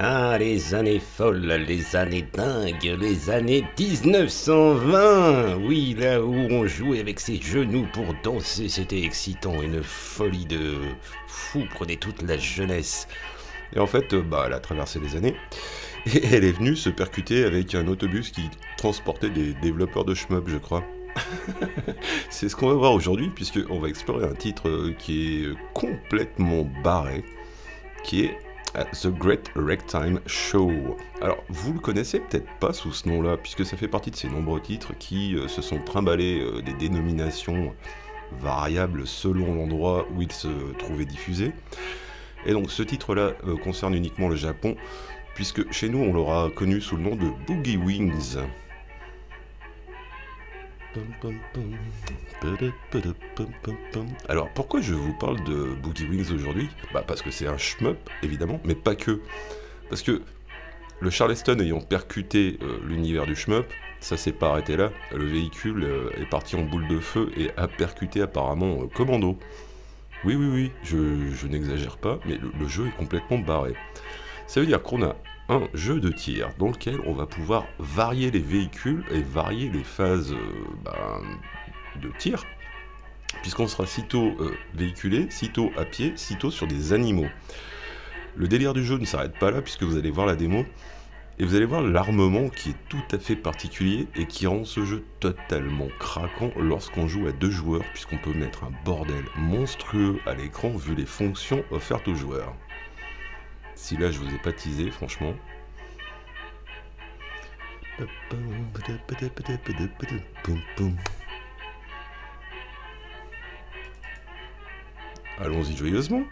Ah, les années folles, les années dingues, les années 1920 Oui, là où on jouait avec ses genoux pour danser, c'était excitant, une folie de fou prenait toute la jeunesse. Et en fait, euh, bah, elle a traversé les années, et elle est venue se percuter avec un autobus qui transportait des développeurs de shmup, je crois. C'est ce qu'on va voir aujourd'hui, puisqu'on va explorer un titre euh, qui est complètement barré, qui est euh, The Great Ragtime Show. Alors, vous le connaissez peut-être pas sous ce nom-là, puisque ça fait partie de ces nombreux titres qui euh, se sont trimballés des dénominations variables selon l'endroit où ils se trouvaient diffusés. Et donc, ce titre-là concerne uniquement le Japon, puisque chez nous, on l'aura connu sous le nom de Boogie Wings. Alors pourquoi je vous parle de Boogie Wings aujourd'hui? Bah parce que c'est un shmup évidemment, mais pas que. Parce que le Charleston ayant percuté euh, l'univers du shmup, ça s'est pas arrêté là. Le véhicule euh, est parti en boule de feu et a percuté apparemment euh, Commando. Oui oui oui, je, n'exagère pas, mais le jeu est complètement barré. Ça veut dire qu'on a un jeu de tir dans lequel on va pouvoir varier les véhicules et varier les phases euh, ben, de tir, puisqu'on sera sitôt euh, véhiculé, sitôt à pied, sitôt sur des animaux. Le délire du jeu ne s'arrête pas là, puisque vous allez voir la démo, et vous allez voir l'armement qui est tout à fait particulier et qui rend ce jeu totalement craquant lorsqu'on joue à deux joueurs, puisqu'on peut mettre un bordel monstrueux à l'écran vu les fonctions offertes aux joueurs. Si là je vous ai pas teasé, franchement. Allons-y joyeusement.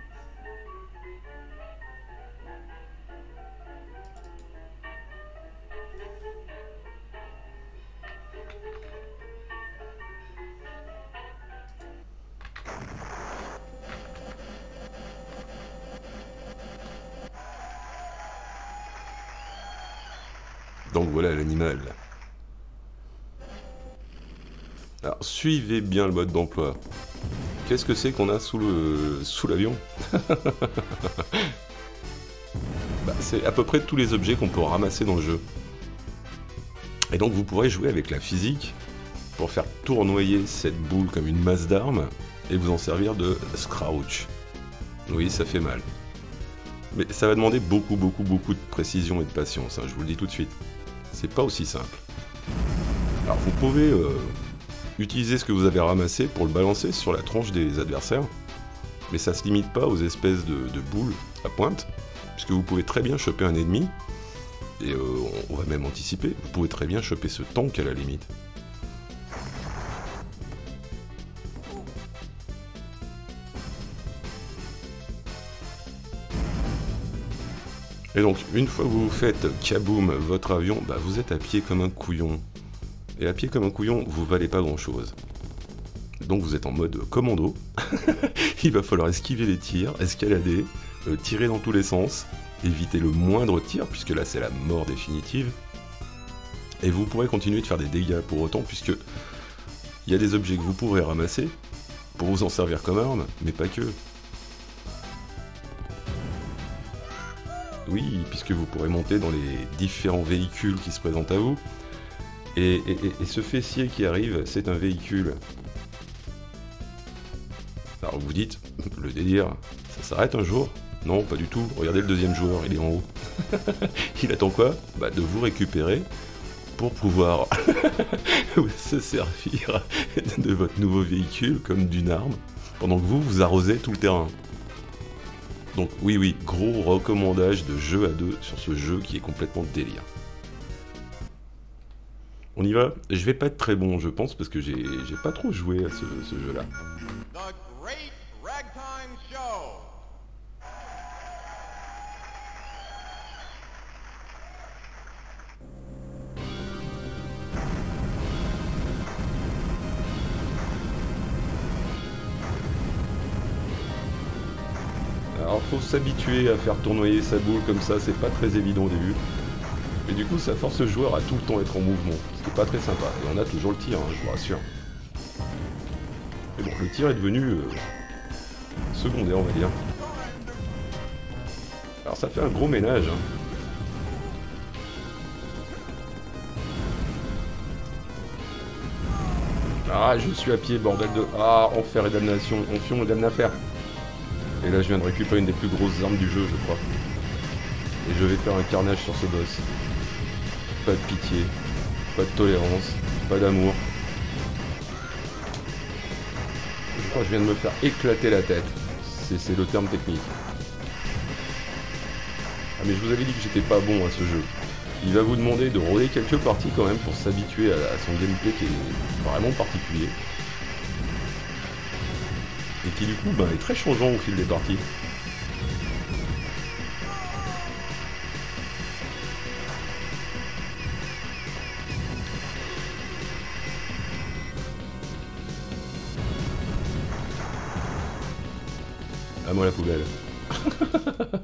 Donc voilà l'animal. Suivez bien le mode d'emploi. Qu'est-ce que c'est qu'on a sous le sous l'avion bah, C'est à peu près tous les objets qu'on peut ramasser dans le jeu. Et donc vous pourrez jouer avec la physique pour faire tournoyer cette boule comme une masse d'armes et vous en servir de scrouch. Oui, ça fait mal. Mais ça va demander beaucoup, beaucoup, beaucoup de précision et de patience, hein, je vous le dis tout de suite c'est pas aussi simple. Alors vous pouvez euh, utiliser ce que vous avez ramassé pour le balancer sur la tronche des adversaires, mais ça se limite pas aux espèces de, boules à pointe, puisque vous pouvez très bien choper un ennemi, et euh, on va même anticiper, vous pouvez très bien choper ce tank à la limite. Et donc, une fois que vous faites kaboom votre avion, bah, vous êtes à pied comme un couillon. Et à pied comme un couillon, vous valez pas grand chose. Donc vous êtes en mode commando. Il va falloir esquiver les tirs, escalader, euh, tirer dans tous les sens, éviter le moindre tir, puisque là c'est la mort définitive. Et vous pourrez continuer de faire des dégâts pour autant, puisque il y a des objets que vous pourrez ramasser pour vous en servir comme arme, mais pas que. Oui, puisque vous pourrez monter dans les différents véhicules qui se présentent à vous. Et, ce fessier qui arrive, c'est un véhicule. Alors vous dites, le délire, ça s'arrête un jour? Non, pas du tout. Regardez le deuxième joueur, il est en haut. il attend quoi? Bah de vous récupérer pour pouvoir se servir de votre nouveau véhicule comme d'une arme pendant que vous vous arrosez tout le terrain. Donc oui oui, gros recommandage de jeu à deux sur ce jeu qui est complètement délire. On y va? Je vais pas être très bon je pense parce que j'ai pas trop joué à ce, ce jeu s'habituer à faire tournoyer sa boule comme ça, c'est pas très évident au début. Mais du coup, ça force le joueur à tout le temps être en mouvement, ce qui est pas très sympa. Et on a toujours le tir, hein, je vous rassure. Mais bon, le tir est devenu euh, secondaire, on va dire. Alors ça fait un gros ménage. Hein. Ah, je suis à pied, bordel de... Ah, enfer et damnation, enfion et damne affaire. Et là, je viens de récupérer une des plus grosses armes du jeu, je crois. Et je vais faire un carnage sur ce boss. Pas de pitié, pas de tolérance, pas d'amour. Je crois que je viens de me faire éclater la tête. C'est le terme technique. Ah mais je vous avais dit que j'étais pas bon à ce jeu. Il va vous demander de rouler quelques parties quand même pour s'habituer à, son gameplay qui est vraiment particulier. Et qui du coup bah, est très changeant au fil des parties. À moi la poubelle.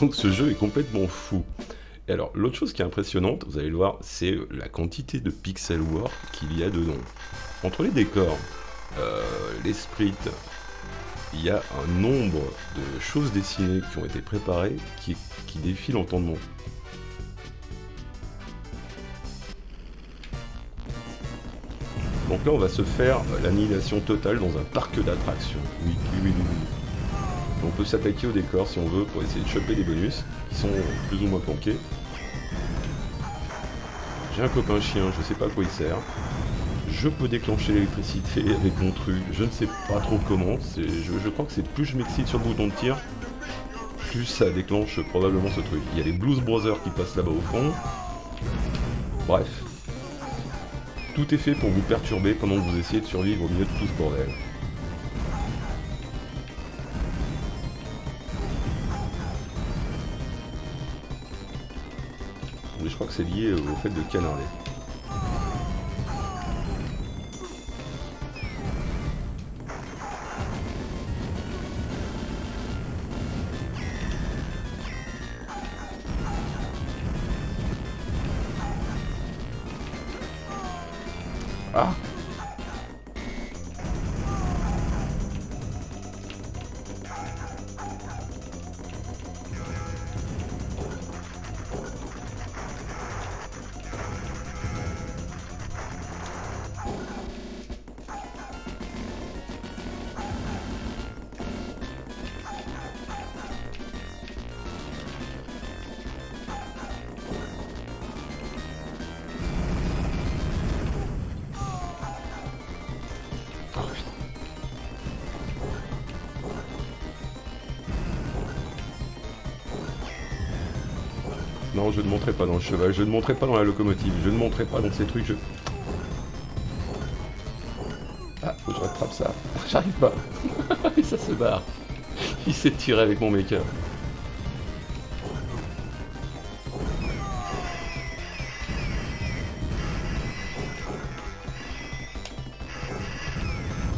Donc ce jeu est complètement fou. Et alors, l'autre chose qui est impressionnante, vous allez le voir, c'est la quantité de pixel work qu'il y a dedans. Entre les décors, euh, les il y a un nombre de choses dessinées qui ont été préparées qui, qui défilent en temps de monde. Donc là, on va se faire l'annihilation totale dans un parc d'attractions. Oui, oui, oui. On peut s'attaquer au décor si on veut pour essayer de choper des bonus qui sont plus ou moins planqués. J'ai un copain chien, je sais pas à quoi il sert. Je peux déclencher l'électricité avec mon truc, je ne sais pas trop comment. Je, crois que c'est plus je m'excite sur le bouton de tir, plus ça déclenche probablement ce truc. Il y a les Blues Brothers qui passent là-bas au fond. Bref. Tout est fait pour vous perturber pendant que vous essayez de survivre au milieu de tout ce bordel. Mais je crois que c'est lié au fait de canarder. Non, je ne monterai pas dans le cheval, je ne monterai pas dans la locomotive, je ne monterai pas dans ces trucs, je... Ah, faut que je rattrape ça. J'arrive pas. Et ça se barre. Il s'est tiré avec mon maker.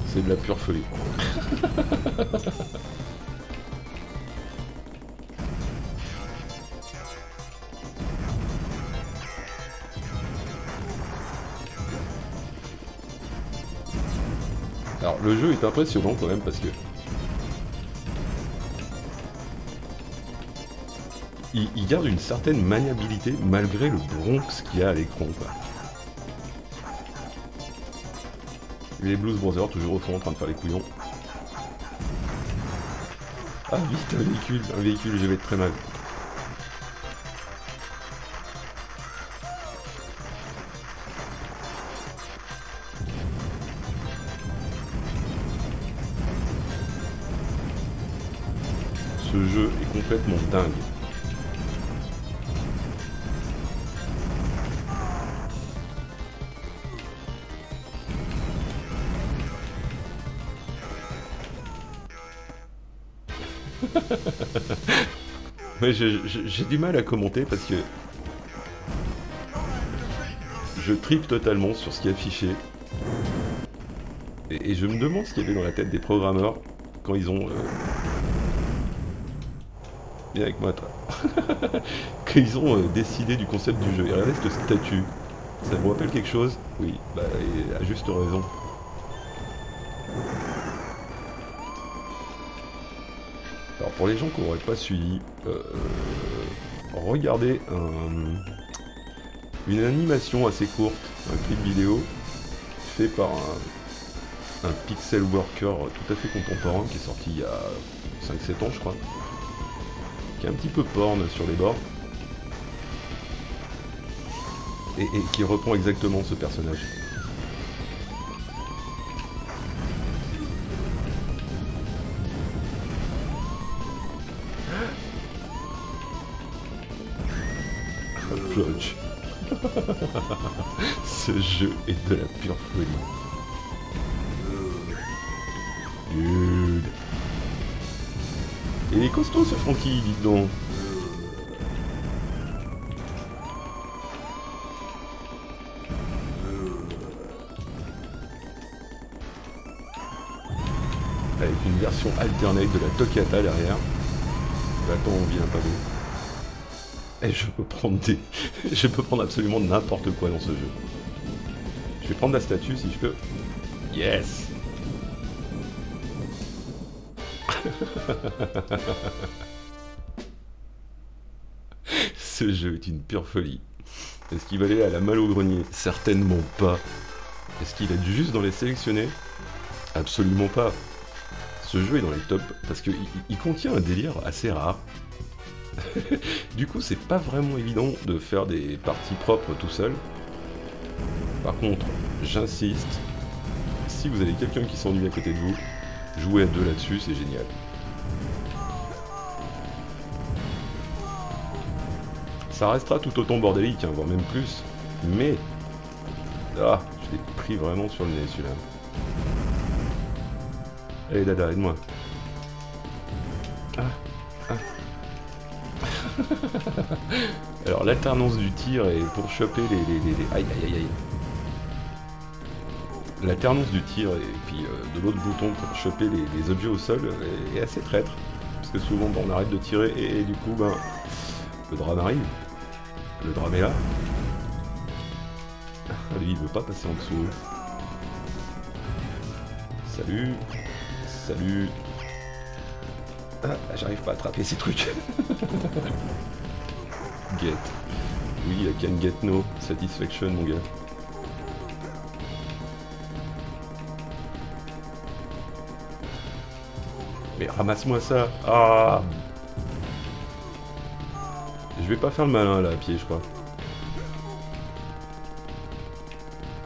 C'est de la pure folie. le jeu est impressionnant quand même parce que... Il, garde une certaine maniabilité malgré le Bronx qu'il y a à l'écran Les Blues Brothers toujours au fond en train de faire les couillons. Ah vite un véhicule, un véhicule, je vais être très mal. Ce jeu est complètement dingue. j'ai du mal à commenter parce que je tripe totalement sur ce qui est affiché. Et, je me demande ce qu'il y avait dans la tête des programmeurs quand ils ont euh, Viens avec moi, toi. Qu'ils ont euh, décidé du concept du jeu. Et regardez cette statue. Ça vous rappelle quelque chose? Oui, bah, à juste raison. Alors, pour les gens qui n'auraient pas suivi, euh, regardez une animation assez courte, un clip vidéo, fait par un, un pixel worker tout à fait contemporain qui est sorti il y a 5-7 ans, je crois. Qui est un petit peu porn sur les bords. Et, qui reprend exactement ce personnage. Ce jeu est de la pure folie. Il est costaud ce Francky, dites donc. Avec une version alternate de la Toccata derrière. Attends, on vient pas beau. Et je peux prendre des. je peux prendre absolument n'importe quoi dans ce jeu. Je vais prendre la statue si je peux. Yes Ce jeu est une pure folie. Est-ce qu'il va aller à la malle au grenier Certainement pas. Est-ce qu'il est juste dans les sélectionnés Absolument pas. Ce jeu est dans les tops parce qu'il il contient un délire assez rare. du coup, c'est pas vraiment évident de faire des parties propres tout seul. Par contre, j'insiste, si vous avez quelqu'un qui s'ennuie à côté de vous, jouer à deux là-dessus, c'est génial. Ça restera tout autant bordélique, hein, voire même plus, mais... Ah, je l'ai pris vraiment sur le nez celui-là. Allez Dada, aide-moi. Ah, ah. Alors l'alternance du tir est pour choper les... les. Aïe aïe aïe aïe. L'alternance du tir et puis euh, de l'autre bouton pour choper les, objets au sol est, est assez traître. Parce que souvent ben, on arrête de tirer et, du coup ben le drame arrive. Le drame est là. Lui il veut pas passer en dessous. Salut. Salut. Ah, j'arrive pas à attraper ces trucs. get. Oui, I can get no satisfaction mon gars. Mais ramasse-moi ça Ah Je vais pas faire le malin là à pied je crois.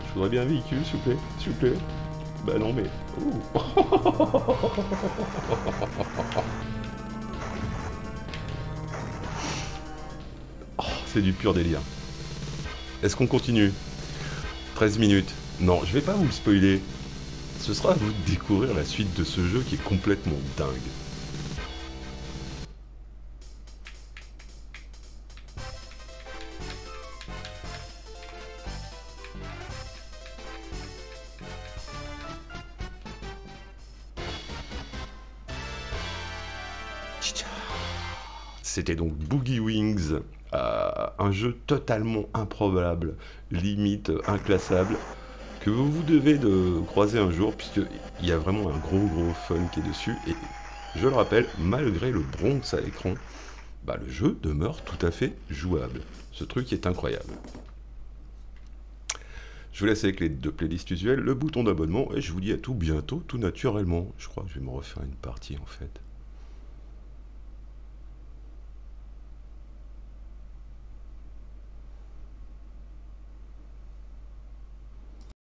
Je voudrais bien un véhicule s'il vous plaît, s'il vous plaît. Bah non mais... Oh. c'est du pur délire. Est-ce qu'on continue? 13 minutes. Non, je vais pas vous le spoiler. Ce sera à vous de découvrir la suite de ce jeu qui est complètement dingue. C'était donc Boogie Wings, euh, un jeu totalement improbable, limite inclassable, que vous devez de croiser un jour, puisqu'il y a vraiment un gros gros fun qui est dessus, et je le rappelle, malgré le Bronx à l'écran, bah, le jeu demeure tout à fait jouable. Ce truc est incroyable. Je vous laisse avec les deux playlists usuelles, le bouton d'abonnement, et je vous dis à tout bientôt, tout naturellement. Je crois que je vais me refaire une partie en fait.